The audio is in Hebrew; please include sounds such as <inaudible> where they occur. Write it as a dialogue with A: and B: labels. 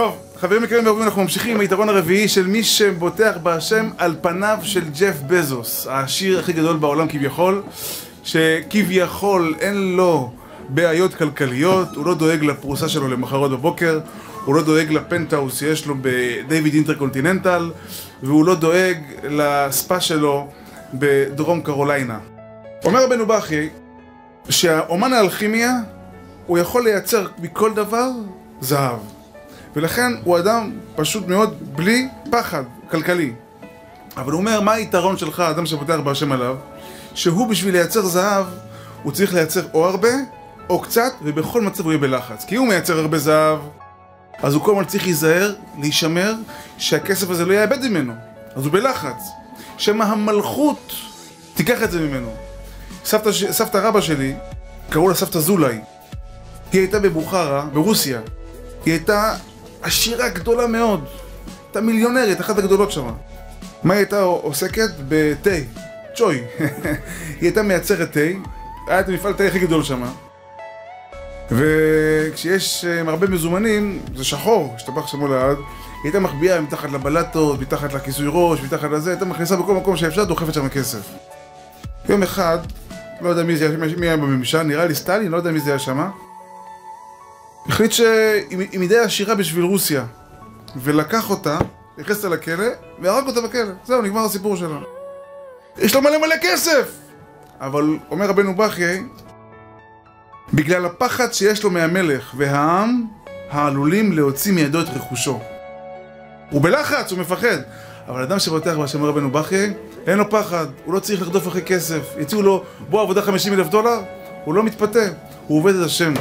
A: טוב, חברים יקרים ואהובים, אנחנו ממשיכים עם היתרון הרביעי של מי שבוטח בהשם על פניו של ג'ף בזוס, העשיר הכי גדול בעולם כביכול, שכביכול אין לו בעיות כלכליות, הוא לא דואג לפרוסה שלו למחרת בבוקר, הוא לא דואג לפנטהאוס שיש לו בדייוויד אינטרקונטיננטל, והוא לא דואג לספה שלו בדרום קרוליינה. אומר רבנו בכי שהאומן האלכימיה הוא יכול לייצר מכל דבר זהב. ולכן הוא אדם פשוט מאוד בלי פחד כלכלי. אבל הוא אומר, מה היתרון שלך, אדם שפותח בהשם עליו? שהוא בשביל לייצר זהב, הוא צריך לייצר או הרבה, או קצת, ובכל מצב הוא יהיה בלחץ. כי הוא מייצר הרבה זהב, אז הוא כל הזמן צריך להיזהר, להישמר, שהכסף הזה לא יאבד ממנו. אז הוא בלחץ. שמא המלכות תיקח את זה ממנו. סבתא, סבתא רבא שלי, קראו לה סבתא זולאי. היא הייתה בבוכרה, ברוסיה. היא הייתה עשירה גדולה מאוד. הייתה מיליונרית, אחת הגדולות שם. מה היא הייתה עוסקת? בתה. צ'וי. <laughs> היא הייתה מייצרת תה, היה את המפעל תה הכי גדול שם. וכשיש הרבה מזומנים, זה שחור, השתבח שמו לעד, היא הייתה מחביאה מתחת לבלטות, מתחת לכיסוי ראש, מתחת לזה, הייתה מכניסה בכל מקום שאפשר, דוחפת שם כסף. יום אחד, לא יודע מי, זה, מי היה בממשל, נראה לי סטלין, לא יודע מי זה היה שמה, החליט שהיא מדי עשירה בשביל רוסיה, ולקח אותה, נכנס אותה לכלא, והרג אותה בכלא. זהו, נגמר הסיפור שלה. יש לו מלא מלא כסף! אבל אומר רבנו בכי, בגלל הפחד שיש לו מהמלך והעם, העלולים להוציא מידו את רכושו. הוא בלחץ, הוא מפחד. אבל אדם שבוטח בהשם רבנו בכי, אין לו פחד, הוא לא צריך לרדוף אחרי כסף. יציעו לו, בוא עבודה 50 אלף דולר, הוא לא מתפתה, הוא עובד את השם.